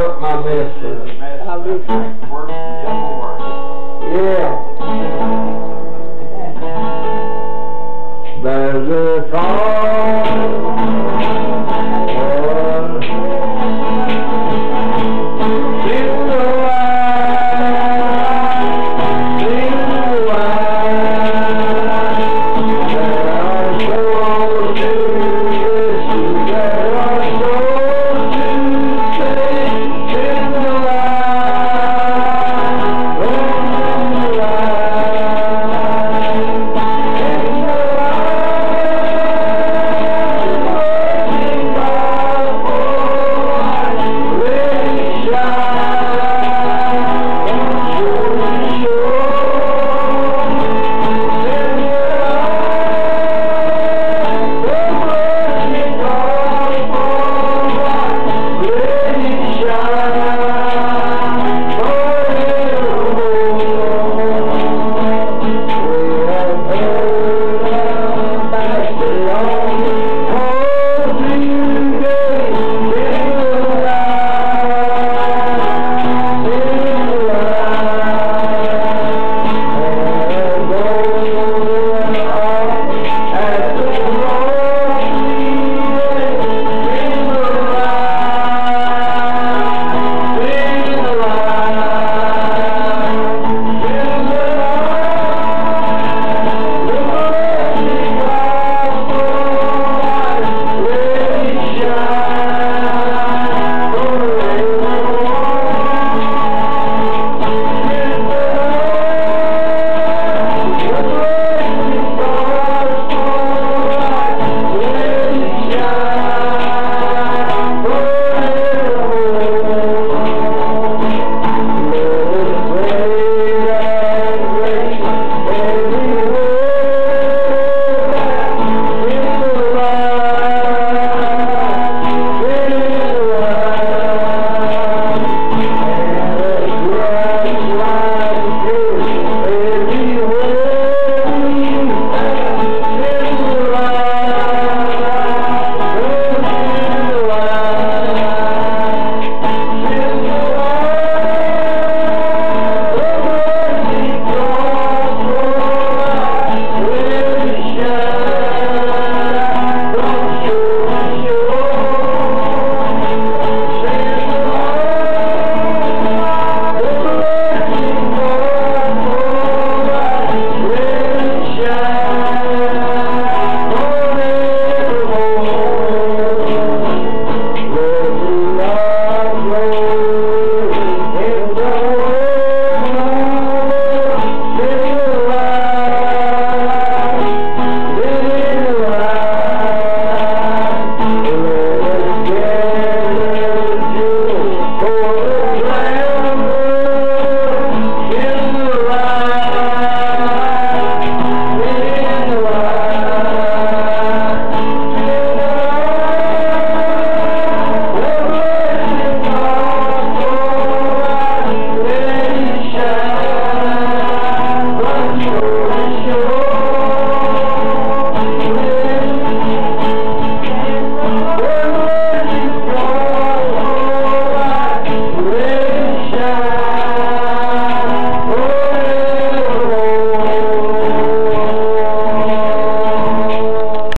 Work my message. Yeah. There's a song